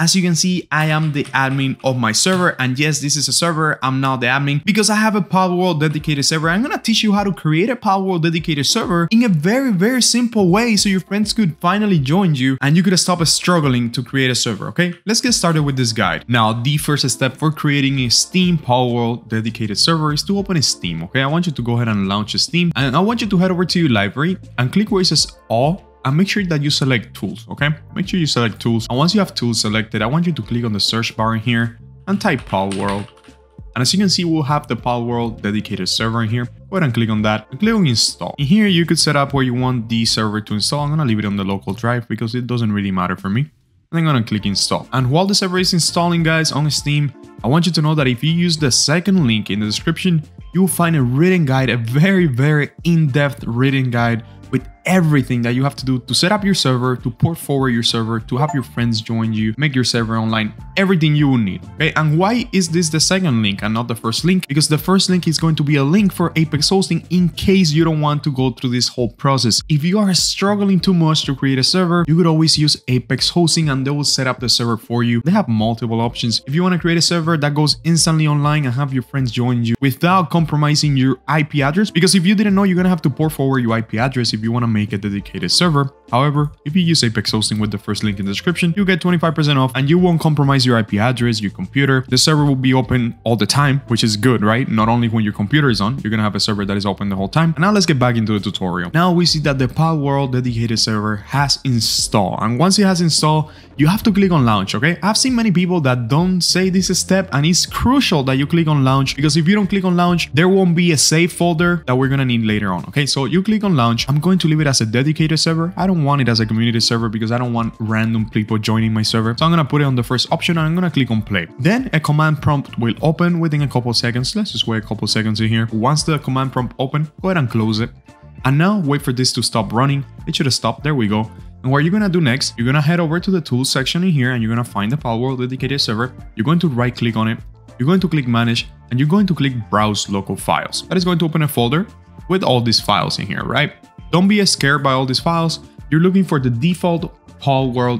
As you can see, I am the admin of my server. And yes, this is a server. I'm now the admin because I have a Palworld dedicated server. I'm going to teach you how to create a Palworld dedicated server in a very, very simple way so your friends could finally join you and you could stop struggling to create a server, okay? Let's get started with this guide. Now, the first step for creating a Steam Palworld dedicated server is to open a Steam, okay? I want you to go ahead and launch a Steam and I want you to head over to your library and click where it says all and make sure that you select tools, okay? Make sure you select tools. And once you have tools selected, I want you to click on the search bar in here and type Palworld. And as you can see, we'll have the Palworld dedicated server in here. Go ahead and click on that and click on install. In here, you could set up where you want the server to install. I'm gonna leave it on the local drive because it doesn't really matter for me. And I'm gonna click install. And while the server is installing guys on Steam, I want you to know that if you use the second link in the description, you will find a written guide, a very, very in-depth written guide with everything that you have to do to set up your server, to port forward your server, to have your friends join you, make your server online, everything you will need. Okay, and why is this the second link and not the first link? Because the first link is going to be a link for Apex Hosting in case you don't want to go through this whole process. If you are struggling too much to create a server, you could always use Apex Hosting and they will set up the server for you. They have multiple options. If you want to create a server that goes instantly online and have your friends join you without compromising your IP address, because if you didn't know, you're going to have to port forward your IP address if you want to make a dedicated server. However, if you use Apex Hosting with the first link in the description, you get 25% off and you won't compromise your IP address, your computer. The server will be open all the time, which is good, right? Not only when your computer is on, you're gonna have a server that is open the whole time. And now let's get back into the tutorial. Now we see that the Palworld dedicated server has installed. And once it has installed, you have to click on launch, okay? I've seen many people that don't say this step and it's crucial that you click on launch because if you don't click on launch, there won't be a save folder that we're gonna need later on, okay? So you click on launch. I'm going to leave it as a dedicated server. I don't want it as a community server because I don't want random people joining my server. So I'm gonna put it on the first option and I'm gonna click on play. Then a command prompt will open within a couple seconds. Let's just wait a couple seconds in here. Once the command prompt open, go ahead and close it. And now wait for this to stop running. It should have stopped. There we go. And what you're gonna do next, you're gonna head over to the tools section in here and you're gonna find the Palworld dedicated server. You're going to right click on it. You're going to click manage and you're going to click browse local files. That is going to open a folder with all these files in here, right? Don't be scared by all these files. You're looking for the default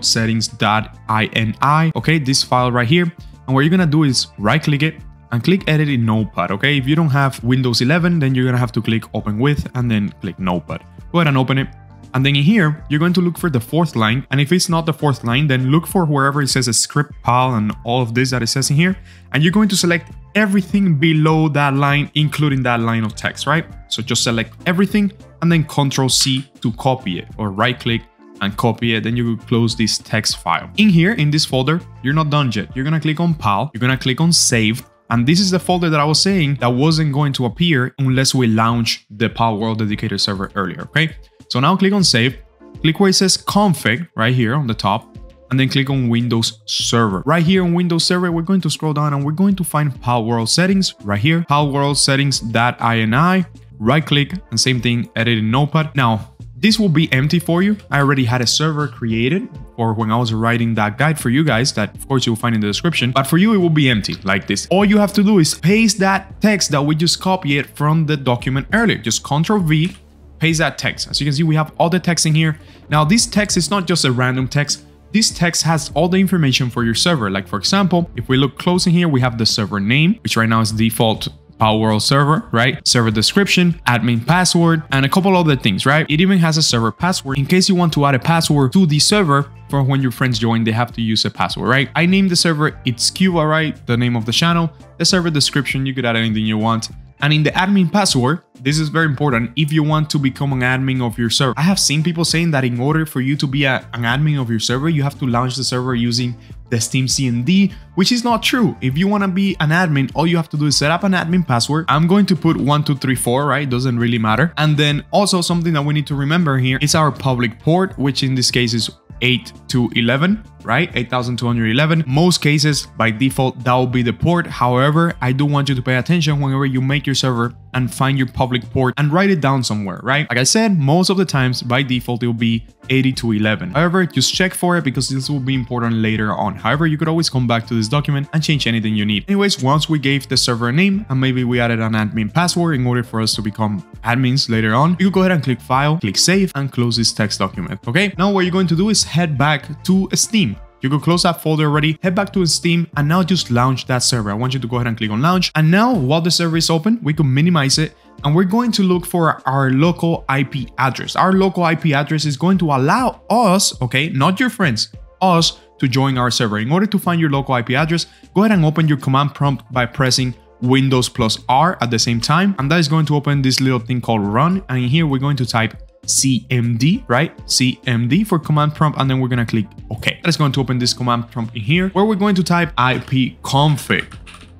settings.ini, okay, this file right here. And what you're gonna do is right click it and click edit in notepad, okay? If you don't have Windows 11, then you're gonna have to click open with and then click notepad. Go ahead and open it. And then in here, you're going to look for the fourth line. And if it's not the fourth line, then look for wherever it says a script pal and all of this that it says in here. And you're going to select everything below that line, including that line of text, right? So just select everything and then Control C to copy it or right click and copy it. Then you will close this text file. In here, in this folder, you're not done yet. You're gonna click on PAL, you're gonna click on Save, and this is the folder that I was saying that wasn't going to appear unless we launch the Palworld dedicated server earlier, okay? So now click on save, click where it says config right here on the top, and then click on Windows Server. Right here on Windows Server, we're going to scroll down and we're going to find Palworld settings right here, Palworld settings.ini, right click and same thing, edit in Notepad. Now, this will be empty for you. I already had a server created for when I was writing that guide for you guys that of course you'll find in the description. But for you, it will be empty like this. All you have to do is paste that text that we just copied from the document earlier. Just Control V, paste that text. As you can see, we have all the text in here. Now this text is not just a random text. This text has all the information for your server. Like for example, if we look close in here, we have the server name, which right now is default Palworld server, right? Server description, admin password, and a couple other things, right? It even has a server password in case you want to add a password to the server for when your friends join, they have to use a password, right? I named the server ItzCuba, right? The name of the channel. The server description, you could add anything you want. And in the admin password, this is very important if you want to become an admin of your server. I have seen people saying that in order for you to be a, an admin of your server, you have to launch the server using the Steam CMD, which is not true. If you want to be an admin, all you have to do is set up an admin password. I'm going to put 1234, right? Doesn't really matter. And then also something that we need to remember here is our public port, which in this case is 8 to 11 right? 8211 most cases by default that will be the port. However i do want you to pay attention whenever you make your server and find your public port and write it down somewhere right? Like i said most of the times by default it will be 80 to 11 however just check for it because this will be important later on. However you could always come back to this document and change anything you need. Anyways once we gave the server a name and maybe we added an admin password in order for us to become admins later on you go ahead and click file click save and close this text document okay? Now what you're going to do is head back to steam You could close that folder already, head back to Steam, and now just launch that server. I want you to go ahead and click on launch. And now while the server is open, we can minimize it and we're going to look for our local IP address. Our local IP address is going to allow us, okay, not your friends, us to join our server. In order to find your local IP address, go ahead and open your command prompt by pressing Windows plus R at the same time. And that is going to open this little thing called run. And in here, we're going to type CMD, right? CMD for command prompt, and then we're gonna click OK. That is going to open this command prompt in here, where we're going to type ipconfig,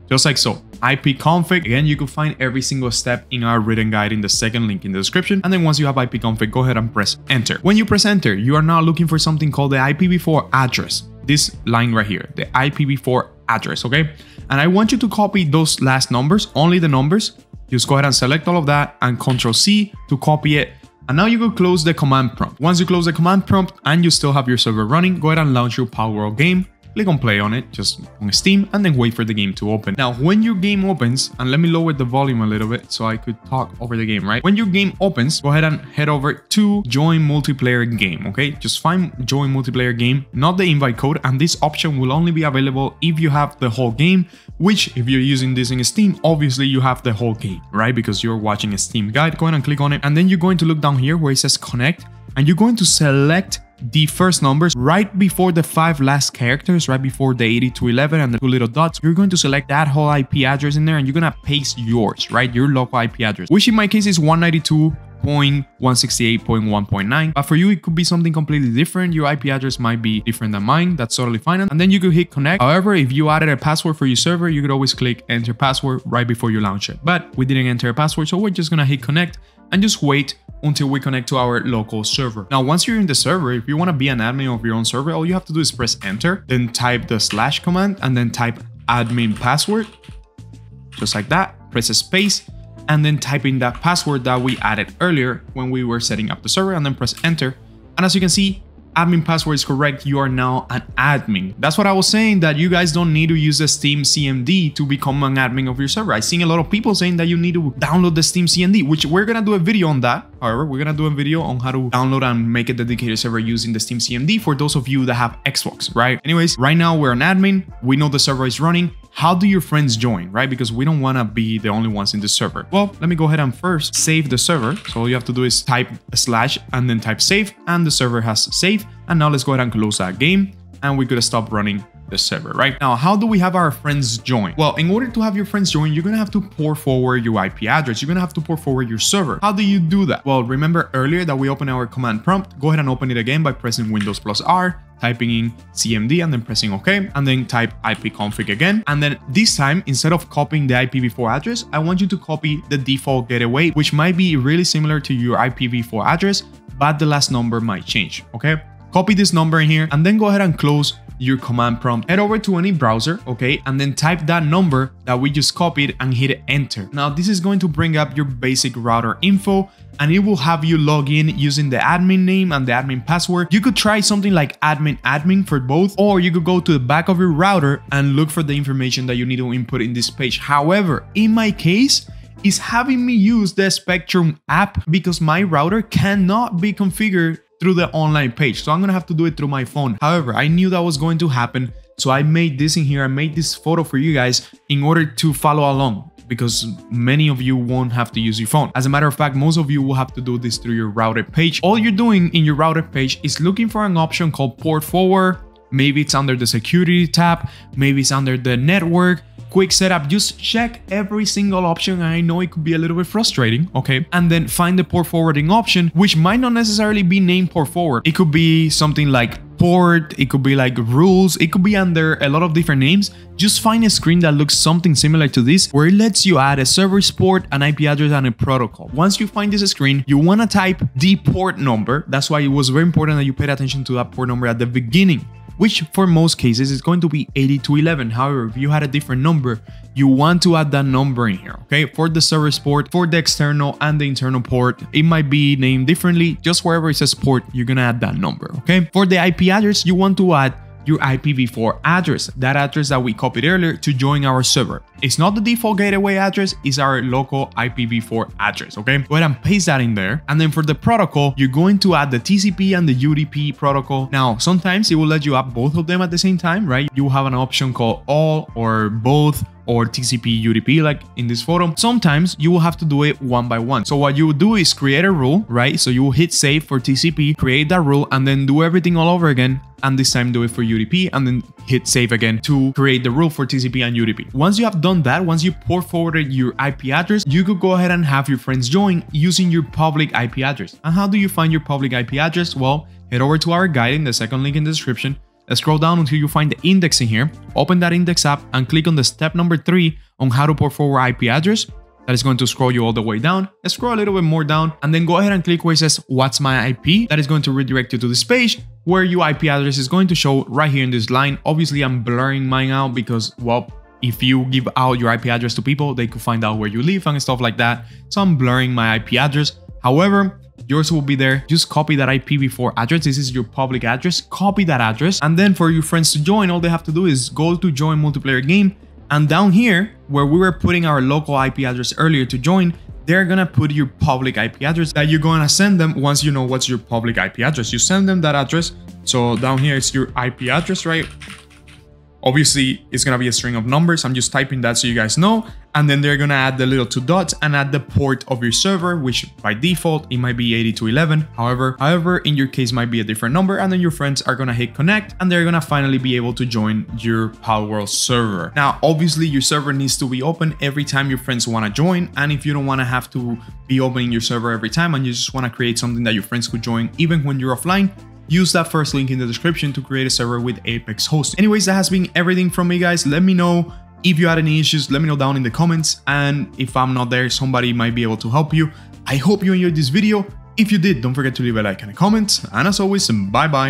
just like so ipconfig. Again, you can find every single step in our written guide in the second link in the description. And then once you have ipconfig, go ahead and press enter. When you press enter, you are now looking for something called the IPv4 address. This line right here, the IPv4 address, okay? And I want you to copy those last numbers, only the numbers. Just go ahead and select all of that and Control C to copy it and now you go close the command prompt. Once you close the command prompt and you still have your server running, go ahead and launch your Palworld game click on play on it just on Steam and then wait for the game to open. Now when your game opens, and let me lower the volume a little bit so I could talk over the game, right? When your game opens, go ahead and head over to join multiplayer game, okay? Just find join multiplayer game, not the invite code, and this option will only be available if you have the whole game, which if you're using this in Steam, obviously you have the whole game, right? Because you're watching a Steam guide, go ahead and click on it, and then you're going to look down here where it says connect, and you're going to select the first numbers right before the five last characters, right before the 8211 and the two little dots, you're going to select that whole IP address in there and you're going to paste yours, right? Your local IP address, which in my case is 192.168.1.9 but for you it could be something completely different. Your ip address might be different than mine. That's totally fine. And then you could hit connect. However if you added a password for your server you could always click enter password right before you launch it. But we didn't enter a password so we're just gonna hit connect and just wait until we connect to our local server. Now, once you're in the server, if you want to be an admin of your own server, all you have to do is press enter, then type the slash command and then type admin password, just like that, press a space, and then type in that password that we added earlier when we were setting up the server and then press enter. And as you can see, admin password is correct, you are now an admin. That's what I was saying, that you guys don't need to use the Steam CMD to become an admin of your server. I've seen a lot of people saying that you need to download the Steam CMD, which we're gonna do a video on that. However, we're gonna do a video on how to download and make a dedicated server using the Steam CMD for those of you that have Xbox, right? Anyways, right now we're an admin, we know the server is running, how do your friends join, right? Because we don't want to be the only ones in the server. Well, let me go ahead and first save the server. So all you have to do is type slash and then type save and the server has saved. And now let's go ahead and close that game and we're gonna stop running the server, right? Now, how do we have our friends join? Well, in order to have your friends join, you're gonna have to port forward your IP address. You're gonna have to port forward your server. How do you do that? Well, remember earlier that we opened our command prompt. Go ahead and open it again by pressing Windows plus R, typing in CMD and then pressing OK, and then type ipconfig again. And then this time, instead of copying the IPv4 address, I want you to copy the default gateway, which might be really similar to your IPv4 address, but the last number might change, okay? Copy this number in here and then go ahead and close your command prompt. Head over to any browser, okay, and then type that number that we just copied and hit enter. Now, this is going to bring up your basic router info and it will have you log in using the admin name and the admin password. You could try something like admin admin for both, or you could go to the back of your router and look for the information that you need to input in this page. However, in my case, is having me use the Spectrum app because my router cannot be configured through the online page. So I'm gonna have to do it through my phone. However, I knew that was going to happen. So I made this in here. I made this photo for you guys in order to follow along because many of you won't have to use your phone. As a matter of fact, most of you will have to do this through your router page. All you're doing in your router page is looking for an option called port forward. Maybe it's under the security tab, maybe it's under the network, quick setup, just check every single option. I know it could be a little bit frustrating, okay? And then find the port forwarding option, which might not necessarily be named port forward. It could be something like port, it could be like rules, it could be under a lot of different names. Just find a screen that looks something similar to this, where it lets you add a server port, an IP address, and a protocol. Once you find this screen, you wanna type the port number. That's why it was very important that you paid attention to that port number at the beginning which for most cases is going to be 80 to 11. However, if you had a different number, you want to add that number in here, okay? For the service port, for the external and the internal port, it might be named differently. Just wherever it says port, you're gonna add that number, okay? For the IP address, you want to add your IPv4 address, that address that we copied earlier to join our server. It's not the default gateway address, it's our local IPv4 address, okay? Go ahead and paste that in there. And then for the protocol, you're going to add the TCP and the UDP protocol. Now, sometimes it will let you add both of them at the same time, right? You have an option called all or both or TCP UDP like in this photo. Sometimes you will have to do it one by one. So what you do is create a rule, right? So you will hit save for TCP, create that rule, and then do everything all over again. And this time do it for UDP and then hit save again to create the rule for TCP and UDP. Once you have done that, once you port forwarded your IP address, you could go ahead and have your friends join using your public IP address. And how do you find your public IP address? Well, head over to our guide in the second link in the description Scroll down until you find the index in here, open that index app and click on the step number three on how to port forward IP address. That is going to scroll you all the way down. Scroll a little bit more down and then go ahead and click where it says what's my IP. That is going to redirect you to this page where your IP address is going to show right here in this line. Obviously, I'm blurring mine out because, well, if you give out your IP address to people, they could find out where you live and stuff like that. So I'm blurring my IP address. However, yours will be there. Just copy that IPv4 address. This is your public address. Copy that address. And then for your friends to join, all they have to do is go to join multiplayer game. And down here, where we were putting our local IP address earlier to join, they're gonna put your public IP address that you're gonna send them once you know what's your public IP address. You send them that address. So down here, it's your IP address, right? Obviously, it's gonna be a string of numbers. I'm just typing that so you guys know. And then they're gonna add the little two dots and add the port of your server, which by default, it might be 8211. However, however, in your case might be a different number. And then your friends are gonna hit connect and they're gonna finally be able to join your Palworld server. Now, obviously your server needs to be open every time your friends wanna join. And if you don't wanna have to be opening your server every time and you just wanna create something that your friends could join even when you're offline, use that first link in the description to create a server with Apex Host. Anyways, that has been everything from me guys. Let me know if you had any issues, let me know down in the comments. And if I'm not there, somebody might be able to help you. I hope you enjoyed this video. If you did, don't forget to leave a like and a comment. And as always, bye bye.